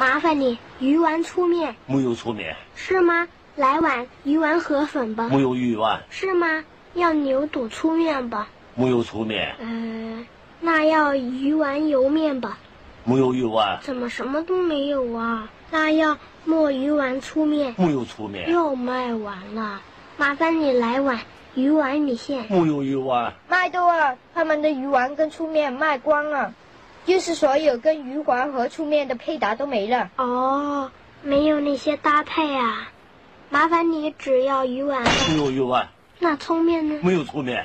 麻烦你鱼丸粗面没有粗面，是吗？来碗鱼丸河粉吧没有鱼丸，是吗？要牛肚粗面吧？没有粗面，嗯、那要鱼丸油面吧？没有鱼丸，怎么什么都没有啊？那要墨鱼丸粗面，没有粗面，又卖完了。麻烦你来碗鱼丸米线。木有鱼丸，麦豆啊，他们的鱼丸跟粗面卖光了，就是所有跟鱼丸和粗面的配搭都没了。哦，没有那些搭配啊。麻烦你只要鱼丸吧。没有鱼丸，那粗面呢？没有粗面，